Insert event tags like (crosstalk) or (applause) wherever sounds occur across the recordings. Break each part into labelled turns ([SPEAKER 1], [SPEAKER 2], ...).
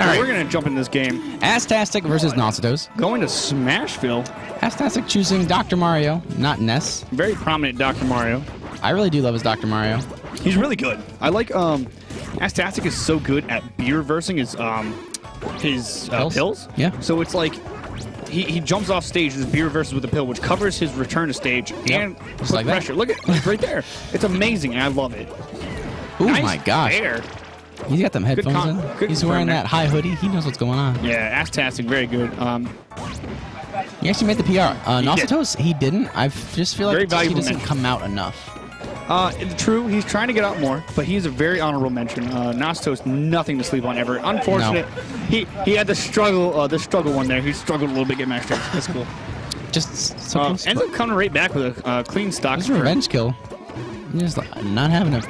[SPEAKER 1] All right.
[SPEAKER 2] we're gonna jump in this game.
[SPEAKER 1] Astastic versus Naucitos.
[SPEAKER 2] Going to Smashville.
[SPEAKER 1] Astastic choosing Dr. Mario, not Ness.
[SPEAKER 2] Very prominent Dr. Mario.
[SPEAKER 1] I really do love his Dr. Mario.
[SPEAKER 2] He's really good. I like um Astastic is so good at B-reversing his um his uh,
[SPEAKER 1] Pills?
[SPEAKER 2] pills.
[SPEAKER 1] Yeah.
[SPEAKER 2] So it's like he, he jumps off stage with his beer versus with a pill, which covers his return to stage and
[SPEAKER 1] Just like that.
[SPEAKER 2] pressure. Look at it's right there. It's amazing. and I love it.
[SPEAKER 1] Oh
[SPEAKER 2] Nice
[SPEAKER 1] my gosh. He's got them headphones
[SPEAKER 2] con-
[SPEAKER 1] in. He's wearing that high hoodie. He knows what's going on.
[SPEAKER 2] Yeah, Astastic, very good. Um,
[SPEAKER 1] He actually made the PR. Uh,
[SPEAKER 2] He did.
[SPEAKER 1] he didn't. I just feel like he doesn't
[SPEAKER 2] mention.
[SPEAKER 1] come out enough.
[SPEAKER 2] Uh, true, he's trying to get out more, but he's a very honorable mention. Uh, Naucitos, nothing to sleep on ever. Unfortunate, he he had the struggle, uh, the struggle one there. He struggled a little bit to get max strength. That's cool.
[SPEAKER 1] Just
[SPEAKER 2] Uh, ends up coming right back with a uh, clean stock.
[SPEAKER 1] It's a revenge kill. He's just like, not having it.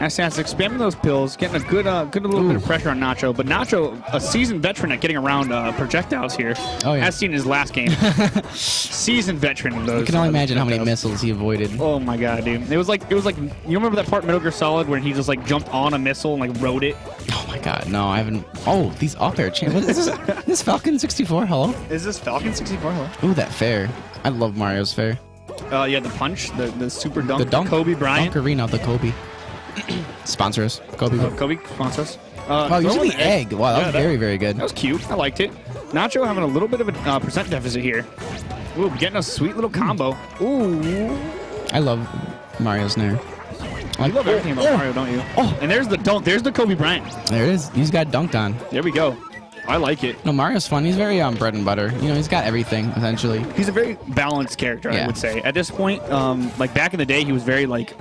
[SPEAKER 2] Assassin spamming those pills, getting a good, uh, good little bit of pressure on Nacho. But Nacho, a seasoned veteran at getting around uh, projections here,
[SPEAKER 1] Oh, yeah.
[SPEAKER 2] as seen in his last game. (laughs) seasoned veteron of those.
[SPEAKER 1] You can only
[SPEAKER 2] uh,
[SPEAKER 1] imagine how many
[SPEAKER 2] projectiles.
[SPEAKER 1] missiles he avoided.
[SPEAKER 2] Oh my god, dude! It was like it was like you remember that part in Metal Gear Solid where he just like jumped on a missile and like rode it.
[SPEAKER 1] Oh my god, no, I haven't. Oh, these up air. What is this? (laughs) this Falcon 64? Hello?
[SPEAKER 2] Is this Falcon 64? Hello.
[SPEAKER 1] Ooh, that fair. I love Mario's fair.
[SPEAKER 2] Uh, yeah, the punch, the the super dunk,
[SPEAKER 1] The dunk.
[SPEAKER 2] Kobe Bryant.
[SPEAKER 1] Dunkarino, the Kobe. Sponsor us. Kobe.
[SPEAKER 2] Uh, Kobe sponsor us. Uh,
[SPEAKER 1] Oh,
[SPEAKER 2] throwing
[SPEAKER 1] the egg. Wow, that
[SPEAKER 2] Yeah,
[SPEAKER 1] was very, very good.
[SPEAKER 2] That was cute. I liked it. Nacho having a little bit of a uh, percent deficit here. Ooh, getting a sweet little combo. Ooh.
[SPEAKER 1] I love Mario's Nair.
[SPEAKER 2] I love everything about
[SPEAKER 1] oh,
[SPEAKER 2] Mario, don't you?
[SPEAKER 1] oh.
[SPEAKER 2] And there's the dunk. There's the Kobe Bryant.
[SPEAKER 1] There it is. He's got dunked on.
[SPEAKER 2] There we go. I like it.
[SPEAKER 1] No, Mario's fun. He's very um, bread and butter. You know, he's got everything, essentially.
[SPEAKER 2] He's a very balanced character, I would say. At this point, um, like back in the day, he was very like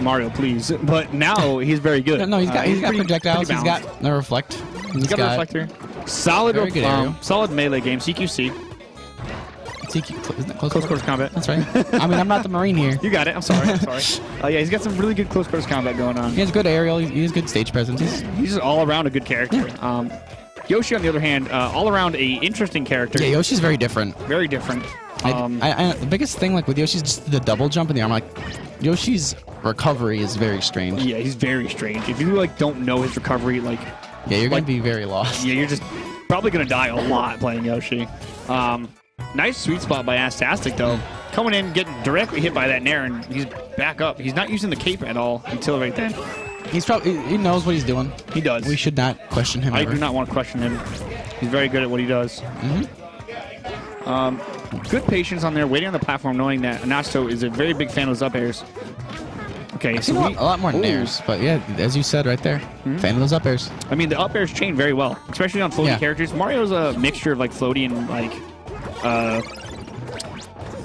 [SPEAKER 2] Mario, please. But now he's very good.
[SPEAKER 1] No, no he's
[SPEAKER 2] Uh,
[SPEAKER 1] got, he's got
[SPEAKER 2] pretty-
[SPEAKER 1] projectiles.
[SPEAKER 2] pretty
[SPEAKER 1] He's got the reflect. He's
[SPEAKER 2] He's got, the reflector. Solid, um, solid melee game. CQC,
[SPEAKER 1] CQ, isn't close,
[SPEAKER 2] close
[SPEAKER 1] quarters?
[SPEAKER 2] quarters combat.
[SPEAKER 1] That's right. I mean, I'm not the Marine here. (laughs)
[SPEAKER 2] You got it. I'm sorry. I'm sorry. (laughs) Uh, yeah, he's got some really good close quarters combat going on.
[SPEAKER 1] He has good aerial. He has good stage presence. He's,
[SPEAKER 2] He's just all around a good character. Um, Yoshi, on the other hand, uh, all around a interesting character.
[SPEAKER 1] yeah, Yoshi's very different.
[SPEAKER 2] Very different.
[SPEAKER 1] I,
[SPEAKER 2] Um,
[SPEAKER 1] I, I, the biggest thing like with Yoshi Yoshi's just the double jump in the arm. Like Yoshi's recovery is very strange.
[SPEAKER 2] yeah, he's very strange. If you like don't know his recovery, like
[SPEAKER 1] Yeah, you're
[SPEAKER 2] Like-
[SPEAKER 1] gonna be very lost.
[SPEAKER 2] yeah, you're just probably gonna die a lot playing Yoshi. Um, nice sweet spot by Astastic though. Coming in, getting directly hit by that Nair, and he's back up. He's not using the cape at all until right then.
[SPEAKER 1] He's probably he knows what he's doing.
[SPEAKER 2] He does.
[SPEAKER 1] We should not question him.
[SPEAKER 2] I
[SPEAKER 1] ever.
[SPEAKER 2] do not want to question him. He's very good at what he does. Um, good patience on there, waiting on the platform, knowing that Anasto is a very big fan of those up airs. Okay,
[SPEAKER 1] a
[SPEAKER 2] so
[SPEAKER 1] lot,
[SPEAKER 2] we,
[SPEAKER 1] a lot more nairs, but yeah, as you said right there, fan of those up airs.
[SPEAKER 2] I mean, the up airs chain very well, especially on floaty
[SPEAKER 1] Yeah.
[SPEAKER 2] characters. Mario's a mixture of like floaty and like, uh,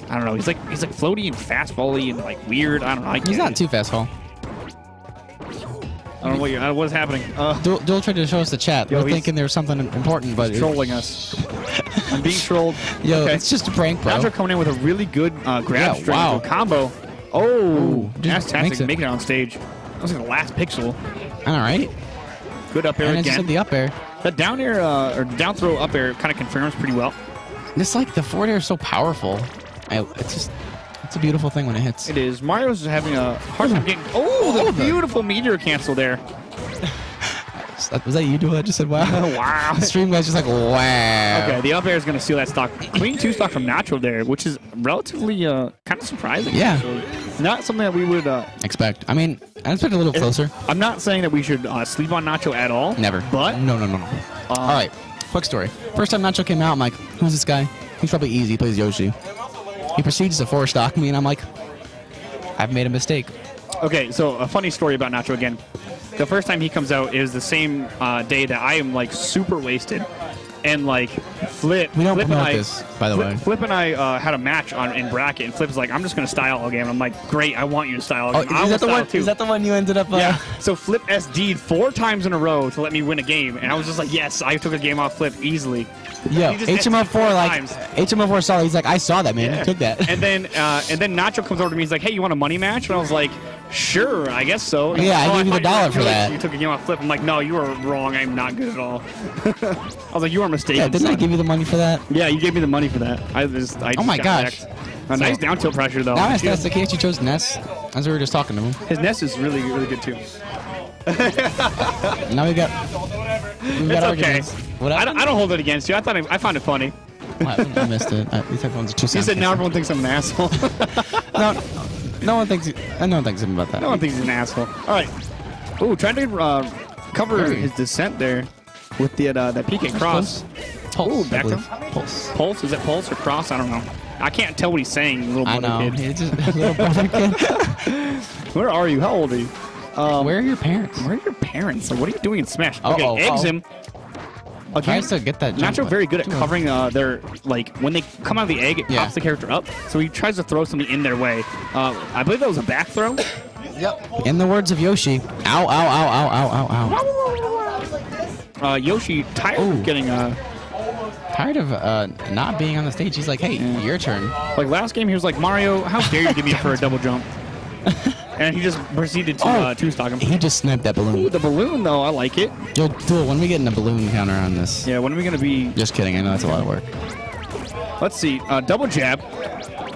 [SPEAKER 2] I don't know. He's like he's like floaty and fast volley and like weird. I don't know. I
[SPEAKER 1] He's not
[SPEAKER 2] it.
[SPEAKER 1] too fast fall.
[SPEAKER 2] I don't know what you're, uh, what's happening. Uh,
[SPEAKER 1] Dual, Dual tried to show us the chat.
[SPEAKER 2] Yo,
[SPEAKER 1] We're thinking there was something important, but
[SPEAKER 2] trolling us. I'm being trolled. (laughs)
[SPEAKER 1] yo,
[SPEAKER 2] Okay.
[SPEAKER 1] it's just a prank, bro.
[SPEAKER 2] Nacho coming in with a really good uh, grab
[SPEAKER 1] Yeah, wow.
[SPEAKER 2] combo. Oh,
[SPEAKER 1] just
[SPEAKER 2] that's
[SPEAKER 1] makes it.
[SPEAKER 2] making it on stage. That was like the last pixel.
[SPEAKER 1] All right,
[SPEAKER 2] Good up air
[SPEAKER 1] and it's
[SPEAKER 2] again.
[SPEAKER 1] the up air.
[SPEAKER 2] that down air uh, or down throw up air kind of confirms pretty well.
[SPEAKER 1] This like the forward air is so powerful. I, it's just it's a beautiful thing when it hits.
[SPEAKER 2] It is. Mario's having a hard time getting. Oh,
[SPEAKER 1] Oh,
[SPEAKER 2] the
[SPEAKER 1] the-
[SPEAKER 2] beautiful meteor cancel there. (laughs)
[SPEAKER 1] Was that you, Dual? I just said wow. (laughs)
[SPEAKER 2] wow.
[SPEAKER 1] the stream guy's just like wow.
[SPEAKER 2] Okay, the up air is going to steal that stock. Clean two stock from Nacho there, which is relatively uh, kind of surprising.
[SPEAKER 1] Yeah.
[SPEAKER 2] actually. Not something that we would. Uh,
[SPEAKER 1] Expect. I mean, I expect a little closer.
[SPEAKER 2] I'm not saying that we should uh, sleep on Nacho at all.
[SPEAKER 1] Never.
[SPEAKER 2] But
[SPEAKER 1] no, no, no, no. All right. Quick story. First time Nacho came out, I'm like, who's this guy? He's probably easy. He plays Yoshi. He proceeds to four stock me, and I'm like, I've made a mistake.
[SPEAKER 2] Okay, so a funny story about Nacho again. The first time he comes out is the same uh, day that I am like super wasted, and like Flip.
[SPEAKER 1] We don't
[SPEAKER 2] Flip and
[SPEAKER 1] promote
[SPEAKER 2] I,
[SPEAKER 1] this, by the
[SPEAKER 2] Flip,
[SPEAKER 1] way.
[SPEAKER 2] Flip and I uh, had a match on in bracket, and Flip's like, "I'm just gonna style all game." I'm like, "Great, I want you to style all
[SPEAKER 1] Oh,
[SPEAKER 2] game." I
[SPEAKER 1] is that the one?
[SPEAKER 2] Too.
[SPEAKER 1] Is that the one you ended up? Uh,
[SPEAKER 2] yeah. So Flip SD'd four times in a row to let me win a game, and I was just like, "Yes, I took a game off Flip easily."
[SPEAKER 1] Yeah.
[SPEAKER 2] He just
[SPEAKER 1] HMO4
[SPEAKER 2] four
[SPEAKER 1] like
[SPEAKER 2] times.
[SPEAKER 1] HMO4 saw. it. He's like, I saw that man.
[SPEAKER 2] Yeah.
[SPEAKER 1] He took that.
[SPEAKER 2] And then uh, and then Nacho comes over to me. He's like, "Hey, you want a money match?" And I was like, "Sure, I guess so." He's
[SPEAKER 1] Yeah,
[SPEAKER 2] like,
[SPEAKER 1] I
[SPEAKER 2] "Oh,
[SPEAKER 1] gave you the dollar for that."
[SPEAKER 2] You took a game off Flip. I'm like, "No, you were wrong. I'm not good at all." (laughs) I was like, "You are mistaken."
[SPEAKER 1] yeah. Didn't I give you the money for that?
[SPEAKER 2] Yeah, you gave me the money for that. I just, I just
[SPEAKER 1] Oh my
[SPEAKER 2] got
[SPEAKER 1] gosh.
[SPEAKER 2] A nice down tilt pressure though.
[SPEAKER 1] I asked the he actually chose Ness. As we were just talking to him.
[SPEAKER 2] His Ness is really, really good too.
[SPEAKER 1] Now we got we got
[SPEAKER 2] It's okay.
[SPEAKER 1] arguments. What
[SPEAKER 2] I don't, I don't hold it against you. I thought it, I found it funny.
[SPEAKER 1] What? I missed it. I, these headphones are too
[SPEAKER 2] He said now everyone thinks I'm an asshole. (laughs)
[SPEAKER 1] No, no one thinks. No one thinks him about that.
[SPEAKER 2] no one thinks he's an asshole. All right. Ooh, trying to uh, cover his descent there with the uh, that PK cross.
[SPEAKER 1] Pulse.
[SPEAKER 2] Ooh, back
[SPEAKER 1] I believe.
[SPEAKER 2] throw.
[SPEAKER 1] Pulse.
[SPEAKER 2] Pulse? Is it pulse or cross? I don't know. I can't tell what he's saying, little
[SPEAKER 1] I know.
[SPEAKER 2] kid.
[SPEAKER 1] Just little brother kid. (laughs)
[SPEAKER 2] Where are you? How old are you? Um,
[SPEAKER 1] Where are your parents?
[SPEAKER 2] Where are your parents? Like, what are you doing in Smash?
[SPEAKER 1] Oh,
[SPEAKER 2] Okay, eggs
[SPEAKER 1] oh.
[SPEAKER 2] him. Again,
[SPEAKER 1] Tries to get that. jump,
[SPEAKER 2] Nacho very good at covering uh, their like when they come out of the egg, it
[SPEAKER 1] Yeah.
[SPEAKER 2] pops the character up. So he tries to throw something in their way. Uh, I believe that was a back throw. Yep.
[SPEAKER 1] In the words of Yoshi, ow, ow, ow, ow, ow, ow, ow.
[SPEAKER 2] Uh, Yoshi tired
[SPEAKER 1] Ooh.
[SPEAKER 2] of getting uh
[SPEAKER 1] Tired of uh, not being on the stage. He's like, hey, your turn.
[SPEAKER 2] like last game he was like Mario, how dare you give me (laughs) for a double jump? (laughs) and he just proceeded to
[SPEAKER 1] Oh.
[SPEAKER 2] uh, two stock him.
[SPEAKER 1] He just sniped that
[SPEAKER 2] Ooh,
[SPEAKER 1] balloon.
[SPEAKER 2] the balloon though, I like it.
[SPEAKER 1] Yo, Phil, when are we getting a balloon counter on this?
[SPEAKER 2] Yeah, when are we gonna be?
[SPEAKER 1] Just kidding. I know that's a lot of work.
[SPEAKER 2] Let's see. Uh, double jab,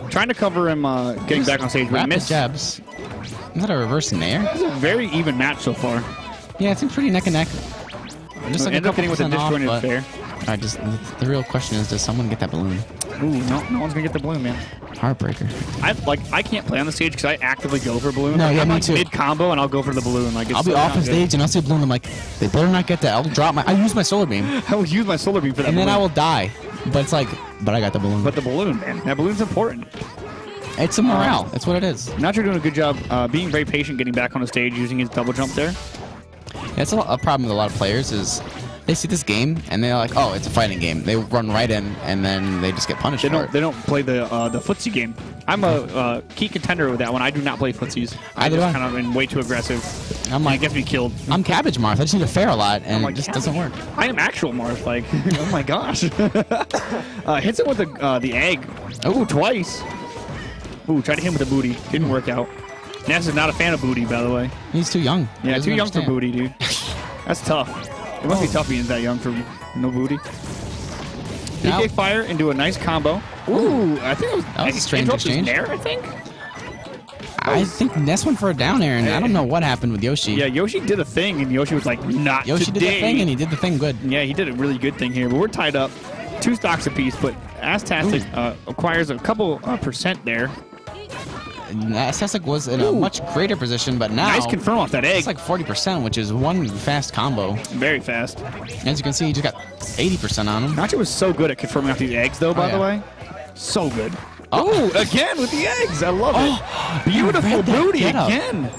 [SPEAKER 2] trying to cover him, uh, getting back on stage, but he
[SPEAKER 1] Rapid
[SPEAKER 2] missed.
[SPEAKER 1] jabs. Is that a reverse in nair?
[SPEAKER 2] It's a very even match so far.
[SPEAKER 1] Yeah, it seems pretty neck and neck. Just like
[SPEAKER 2] End up getting with a
[SPEAKER 1] percent off, but-
[SPEAKER 2] fair.
[SPEAKER 1] All right, just the real question is, does someone get that balloon?
[SPEAKER 2] Ooh, no, no one's gonna get the balloon, man.
[SPEAKER 1] Heartbreaker.
[SPEAKER 2] I like I can't play on the stage because I actively go for balloon.
[SPEAKER 1] No,
[SPEAKER 2] Like,
[SPEAKER 1] yeah,
[SPEAKER 2] I'm
[SPEAKER 1] me
[SPEAKER 2] like
[SPEAKER 1] too.
[SPEAKER 2] mid combo and I'll go for the balloon. Like it's
[SPEAKER 1] I'll be off the stage and I'll see a balloon. I'm like, they better not get that. I'll drop my. I use my solar beam, (laughs)
[SPEAKER 2] I will use my solar beam for that.
[SPEAKER 1] and then. I will die. But it's like, but I got the balloon.
[SPEAKER 2] But the balloon, man, that balloon's important.
[SPEAKER 1] it's a morale. That's what it is.
[SPEAKER 2] Nacho doing a good job, uh, being very patient, getting back on the stage, using his double jump there.
[SPEAKER 1] That's a, a problem with a lot of players is they see this game and they're like, oh, it's a fighting game. They run right in and then they just get punished
[SPEAKER 2] They don't they don't play the uh, the footsie game. I'm a uh, key contender with that one. I do not play footsies. I
[SPEAKER 1] Either
[SPEAKER 2] just
[SPEAKER 1] way.
[SPEAKER 2] kind of am way too aggressive.
[SPEAKER 1] I'm
[SPEAKER 2] And it
[SPEAKER 1] like,
[SPEAKER 2] gets me killed.
[SPEAKER 1] I'm Cabbage Marth. I just need to fair a lot, and
[SPEAKER 2] like,
[SPEAKER 1] it just
[SPEAKER 2] yeah.
[SPEAKER 1] doesn't work.
[SPEAKER 2] I am actual Marth. Like, (laughs) oh my gosh. (laughs) uh, hits it with the uh, the egg. Ooh, twice. Ooh, tried to hit him with the booty. Didn't work out. Ness is not a fan of booty, by the way.
[SPEAKER 1] He's too young.
[SPEAKER 2] Yeah, too young for booty, dude. (laughs) That's tough. It must be tough being that young for no booty.
[SPEAKER 1] Now-
[SPEAKER 2] PK fire into a nice combo. Ooh, I think it was,
[SPEAKER 1] That was a strange exchange.
[SPEAKER 2] Nair, I think.
[SPEAKER 1] I think Ness went for a down air, and I don't know what happened with Yoshi.
[SPEAKER 2] Yeah, Yoshi did a thing, and Yoshi was like, "Not
[SPEAKER 1] Yoshi
[SPEAKER 2] today."
[SPEAKER 1] did the thing, and he did the thing good.
[SPEAKER 2] yeah, he did a really good thing here. But we're tied up, two stocks apiece. But Astastic uh, acquires a couple uh, percent there.
[SPEAKER 1] Sessic was in a
[SPEAKER 2] Ooh.
[SPEAKER 1] much greater position, but now
[SPEAKER 2] Nice confirm off that egg.
[SPEAKER 1] it's like 40%, which is one fast combo.
[SPEAKER 2] Very fast.
[SPEAKER 1] As you can see, he just got 80% on him.
[SPEAKER 2] Nacho was so good at confirming off these eggs, though. By
[SPEAKER 1] Oh,
[SPEAKER 2] the way, so good.
[SPEAKER 1] Oh.
[SPEAKER 2] Oh, again with the eggs. I love
[SPEAKER 1] Oh,
[SPEAKER 2] it. (gasps) Beautiful booty again.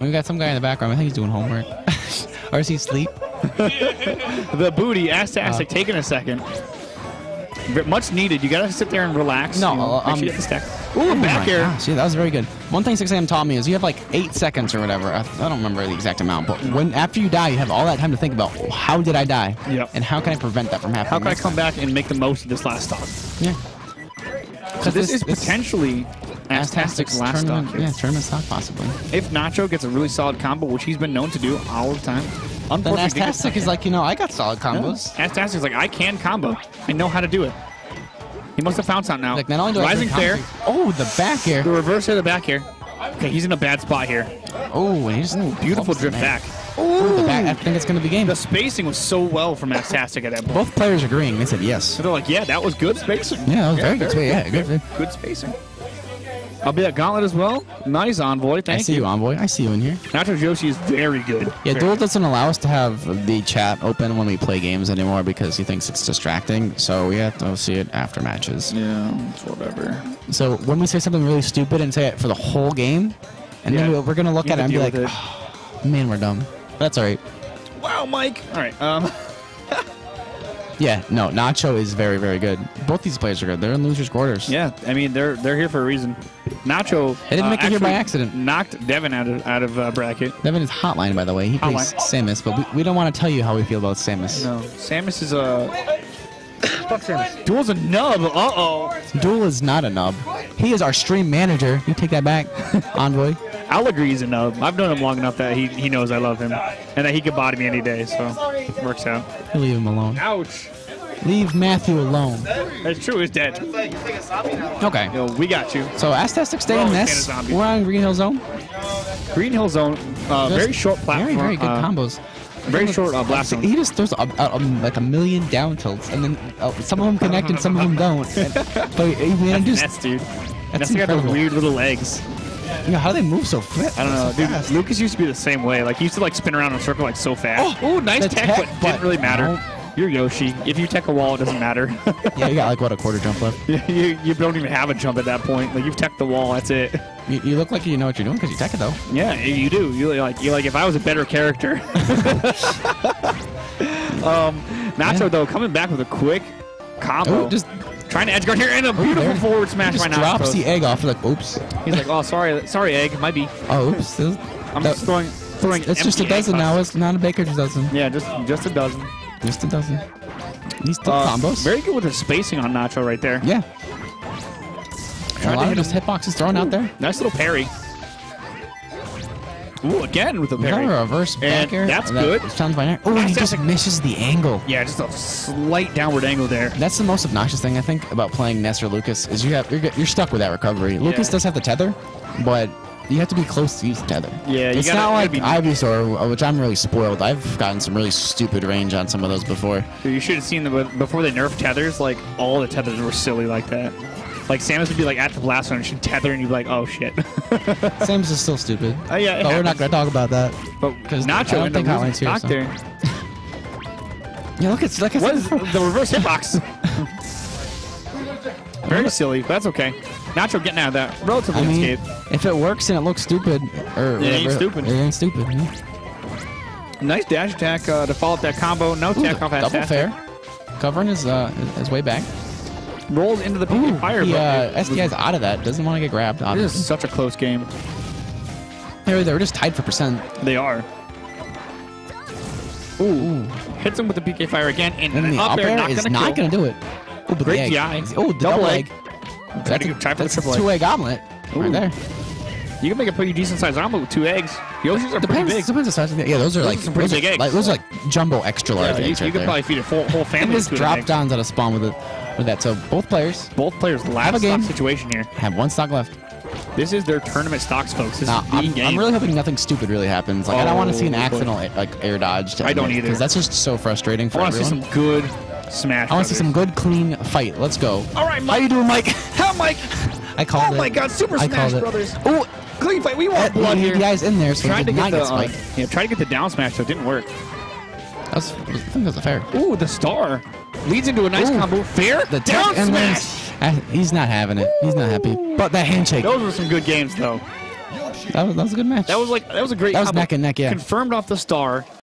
[SPEAKER 1] We got some guy in the background. I think he's doing homework. (laughs) or is he asleep? (laughs)
[SPEAKER 2] The booty, Astastic,
[SPEAKER 1] Uh.
[SPEAKER 2] taking a second. Much needed. You gotta sit there and relax.
[SPEAKER 1] No,
[SPEAKER 2] you know, make sure
[SPEAKER 1] um,
[SPEAKER 2] you get the stack. Ooh,
[SPEAKER 1] Oh
[SPEAKER 2] back air.
[SPEAKER 1] gosh, yeah, that was very good. One thing 6am taught me is you have like eight seconds or whatever. I, I don't remember the exact amount, but when after you die, you have all that time to think about how did I die,
[SPEAKER 2] Yep.
[SPEAKER 1] and how can I prevent that from happening.
[SPEAKER 2] How can I come back and make the most of this last stock?
[SPEAKER 1] Yeah.
[SPEAKER 2] So this, is potentially Astastic's last stock
[SPEAKER 1] tournament,
[SPEAKER 2] here.
[SPEAKER 1] yeah, tournament stock possibly.
[SPEAKER 2] If Nacho gets a really solid combo, which he's been known to do all the time,
[SPEAKER 1] Then
[SPEAKER 2] unfortunately,
[SPEAKER 1] Astastic is like, you know, I got solid combos.
[SPEAKER 2] Astastic's like, I can combo. I know how to do it. He must have found something now.
[SPEAKER 1] Like not only do
[SPEAKER 2] Rising fair,
[SPEAKER 1] Oh, the back air.
[SPEAKER 2] the reverse of the back air. Okay, he's in a bad spot here.
[SPEAKER 1] Oh, and he just
[SPEAKER 2] Beautiful drift back.
[SPEAKER 1] Ooh, the back. I think it's gonna be game.
[SPEAKER 2] The spacing was so well from Astastic at that point.
[SPEAKER 1] Both players agreeing. They said yes.
[SPEAKER 2] So they're like, yeah, that was good spacing.
[SPEAKER 1] Yeah, that was very good. Yeah, good.
[SPEAKER 2] Good spacing. I'll be at Gauntlet as well. Nice envoy. Thank
[SPEAKER 1] I see you, Envoy. I see you in here.
[SPEAKER 2] Nacho Yoshi is very good.
[SPEAKER 1] Yeah,
[SPEAKER 2] Very
[SPEAKER 1] Duel doesn't allow us to have the chat open when we play games anymore because he thinks it's distracting. So we have to see it after matches.
[SPEAKER 2] Yeah, it's whatever.
[SPEAKER 1] So when we say something really stupid and say it for the whole game, and then
[SPEAKER 2] Yeah.
[SPEAKER 1] we- we're gonna look
[SPEAKER 2] You
[SPEAKER 1] at it and be like, oh, "Man, we're dumb." That's all right.
[SPEAKER 2] Wow, Mike. All right. Um, (laughs)
[SPEAKER 1] Yeah, no, Nacho is very, very good. Both these players are good. They're in losers' quarters.
[SPEAKER 2] yeah, I mean they're they're here for a reason. Nacho.
[SPEAKER 1] I didn't
[SPEAKER 2] uh,
[SPEAKER 1] make it here by accident.
[SPEAKER 2] Knocked Devin out of out of uh, bracket.
[SPEAKER 1] Devin is hotline, by the way. He plays
[SPEAKER 2] Hotline.
[SPEAKER 1] Samus, but we, we don't want to tell you how we feel about Samus.
[SPEAKER 2] No, Samus is a. (coughs) Fuck Samus. Duel's a nub. Uh oh.
[SPEAKER 1] Duel is not a nub. He is our stream manager. You take that back, Envoy.
[SPEAKER 2] I'll agree he's a nub. I've known him long enough that he, he knows I love him and that he could body me any day. So it works out.
[SPEAKER 1] You leave him alone.
[SPEAKER 2] Ouch.
[SPEAKER 1] Leave Matthew alone.
[SPEAKER 2] That's true. He's dead.
[SPEAKER 1] Okay.
[SPEAKER 2] Yo, we got you.
[SPEAKER 1] So Astastic stay in this. We're on Green Hill Zone.
[SPEAKER 2] Green Hill Zone. Uh, very short platform.
[SPEAKER 1] Very, very good
[SPEAKER 2] uh,
[SPEAKER 1] combos.
[SPEAKER 2] Very short uh, blast zone.
[SPEAKER 1] He just throws a, a, um, like a million down tilts, and then uh, some of them connect and some of them don't. And, (laughs) but he man, just
[SPEAKER 2] Ness, dude.
[SPEAKER 1] That's
[SPEAKER 2] Ness got those weird little legs.
[SPEAKER 1] you know, how do they move so fast?
[SPEAKER 2] I don't know,
[SPEAKER 1] so
[SPEAKER 2] dude.
[SPEAKER 1] fast?
[SPEAKER 2] Lucas used to be the same way. Like he used to like spin around in a circle like so fast.
[SPEAKER 1] Oh,
[SPEAKER 2] Oh, nice tech,
[SPEAKER 1] tech,
[SPEAKER 2] but
[SPEAKER 1] but
[SPEAKER 2] didn't really matter.
[SPEAKER 1] no.
[SPEAKER 2] You're Yoshi. If you tech a wall, it doesn't matter. (laughs)
[SPEAKER 1] Yeah, you got like what a quarter jump left.
[SPEAKER 2] you, you, you don't even have a jump at that point. Like you've teched the wall. That's it.
[SPEAKER 1] You, you look like you know what you're doing because you tech it though.
[SPEAKER 2] Yeah, you do. You like you like if I was a better character. (laughs) um, Nacho
[SPEAKER 1] Yeah.
[SPEAKER 2] though coming back with a quick combo,
[SPEAKER 1] Oh, just
[SPEAKER 2] trying to edge guard here and a
[SPEAKER 1] oh,
[SPEAKER 2] beautiful forward
[SPEAKER 1] he
[SPEAKER 2] smash
[SPEAKER 1] just
[SPEAKER 2] by
[SPEAKER 1] drops the egg off. Like, oops.
[SPEAKER 2] He's like, oh sorry, sorry egg, might be.
[SPEAKER 1] Oh, oops.
[SPEAKER 2] I'm
[SPEAKER 1] that-
[SPEAKER 2] just throwing throwing.
[SPEAKER 1] It's just a dozen now. It's not a baker's dozen.
[SPEAKER 2] Yeah, just just a dozen.
[SPEAKER 1] Just a dozen. These still
[SPEAKER 2] Uh,
[SPEAKER 1] combos.
[SPEAKER 2] Very good with the spacing on Nacho right there.
[SPEAKER 1] yeah.
[SPEAKER 2] Tried
[SPEAKER 1] a
[SPEAKER 2] to
[SPEAKER 1] lot
[SPEAKER 2] hit
[SPEAKER 1] of just
[SPEAKER 2] him.
[SPEAKER 1] hitboxes thrown out there.
[SPEAKER 2] Nice little parry. Ooh, again with
[SPEAKER 1] got
[SPEAKER 2] parry.
[SPEAKER 1] a reverse back air.
[SPEAKER 2] that's
[SPEAKER 1] that
[SPEAKER 2] good.
[SPEAKER 1] Sounds by Oh, he just misses the angle.
[SPEAKER 2] Yeah, just a slight downward angle there.
[SPEAKER 1] That's the most obnoxious thing I think about playing Ness or Lucas is you have you're, you're stuck with that recovery. Lucas does have the tether, but you have to be close to use the tether.
[SPEAKER 2] Yeah, you
[SPEAKER 1] it's
[SPEAKER 2] gotta-
[SPEAKER 1] not like
[SPEAKER 2] be-
[SPEAKER 1] Ivysaur, which I'm really spoiled. I've gotten some really stupid range on some of those before.
[SPEAKER 2] Dude, you should have seen the before they nerfed tethers. Like all the tethers were silly like that. Like Samus would be like at the blast zone and she'd tether and you'd be like, oh shit. (laughs)
[SPEAKER 1] Samus is still stupid.
[SPEAKER 2] Oh, yeah,
[SPEAKER 1] but we're not going to talk about that.
[SPEAKER 2] but
[SPEAKER 1] 'Cause I
[SPEAKER 2] Nacho
[SPEAKER 1] don't
[SPEAKER 2] ended
[SPEAKER 1] think Hotline's here,
[SPEAKER 2] stock
[SPEAKER 1] so- Yeah, look, it's like I
[SPEAKER 2] What
[SPEAKER 1] said
[SPEAKER 2] is
[SPEAKER 1] before.
[SPEAKER 2] the reverse (laughs) hitbox? (laughs) Very silly, but that's okay. Nacho getting out of that relatively
[SPEAKER 1] I mean,
[SPEAKER 2] unscathed.
[SPEAKER 1] If it works and it looks stupid, or
[SPEAKER 2] It ain't
[SPEAKER 1] whatever,
[SPEAKER 2] stupid.
[SPEAKER 1] It ain't stupid. yeah.
[SPEAKER 2] Nice dash attack uh, to follow up that combo. No
[SPEAKER 1] Ooh,
[SPEAKER 2] tech off
[SPEAKER 1] double fair. Covering his uh his way back.
[SPEAKER 2] Rolls into the
[SPEAKER 1] Ooh,
[SPEAKER 2] fire.
[SPEAKER 1] he,
[SPEAKER 2] but
[SPEAKER 1] uh,
[SPEAKER 2] it
[SPEAKER 1] SDI's out of that. Doesn't want to get grabbed.
[SPEAKER 2] This
[SPEAKER 1] Obviously.
[SPEAKER 2] is such a close game.
[SPEAKER 1] They were, they were just tied for percent.
[SPEAKER 2] They are. Ooh. Hits him with the PK fire again, and,
[SPEAKER 1] And
[SPEAKER 2] an
[SPEAKER 1] the
[SPEAKER 2] up air, not
[SPEAKER 1] is
[SPEAKER 2] gonna
[SPEAKER 1] not
[SPEAKER 2] kill.
[SPEAKER 1] going to do it. Oh, but
[SPEAKER 2] Great
[SPEAKER 1] the.
[SPEAKER 2] DI.
[SPEAKER 1] Oh, the
[SPEAKER 2] Double
[SPEAKER 1] double,
[SPEAKER 2] egg.
[SPEAKER 1] egg.
[SPEAKER 2] Try
[SPEAKER 1] That's,
[SPEAKER 2] try for the
[SPEAKER 1] that's a
[SPEAKER 2] triple egg.
[SPEAKER 1] two-egg omelet
[SPEAKER 2] Ooh.
[SPEAKER 1] right there.
[SPEAKER 2] You can make a pretty decent sized omelet with two eggs. Yoshi's are pretty
[SPEAKER 1] Depends.
[SPEAKER 2] big.
[SPEAKER 1] Depends the size of the Yeah, those are
[SPEAKER 2] Those
[SPEAKER 1] like
[SPEAKER 2] are some pretty big
[SPEAKER 1] are,
[SPEAKER 2] eggs.
[SPEAKER 1] Like, those are like jumbo extra large
[SPEAKER 2] Yeah, you,
[SPEAKER 1] eggs
[SPEAKER 2] you
[SPEAKER 1] right
[SPEAKER 2] could
[SPEAKER 1] there.
[SPEAKER 2] probably feed a full, whole (laughs) family
[SPEAKER 1] just drop downs out of spawn with it with that. So both players
[SPEAKER 2] Both players last stock situation here.
[SPEAKER 1] have one stock left.
[SPEAKER 2] This is their tournament stocks, folks. This
[SPEAKER 1] Now,
[SPEAKER 2] is the
[SPEAKER 1] I'm,
[SPEAKER 2] game.
[SPEAKER 1] I'm really hoping nothing stupid really happens. Like I don't want to see an
[SPEAKER 2] Oh,
[SPEAKER 1] accidental like air dodge.
[SPEAKER 2] I don't either.
[SPEAKER 1] because that's just so frustrating for
[SPEAKER 2] I want to see some good smash.
[SPEAKER 1] I want to see some good clean fight. Let's go.
[SPEAKER 2] All right, Mike.
[SPEAKER 1] How you doing, Mike?
[SPEAKER 2] How, Mike? (laughs)
[SPEAKER 1] I called
[SPEAKER 2] Oh
[SPEAKER 1] it.
[SPEAKER 2] Oh my God, Super
[SPEAKER 1] I
[SPEAKER 2] Smash. Brothers.
[SPEAKER 1] Oh,
[SPEAKER 2] Clean fight. We want blood here.
[SPEAKER 1] guy's in there, so
[SPEAKER 2] Tried
[SPEAKER 1] he
[SPEAKER 2] to get the
[SPEAKER 1] get
[SPEAKER 2] uh, yeah, try to get the down smash, so it didn't work.
[SPEAKER 1] That was, I think that was fair.
[SPEAKER 2] Ooh, the star leads into a nice
[SPEAKER 1] Ooh.
[SPEAKER 2] combo. Fair
[SPEAKER 1] The
[SPEAKER 2] down
[SPEAKER 1] tech and then
[SPEAKER 2] smash.
[SPEAKER 1] uh, he's not having it. He's not happy. But that handshake,
[SPEAKER 2] Those were some good games, though.
[SPEAKER 1] that was, that was a good match.
[SPEAKER 2] That was like that was a great.
[SPEAKER 1] That was
[SPEAKER 2] combo.
[SPEAKER 1] neck and neck, yeah.
[SPEAKER 2] Confirmed off the star.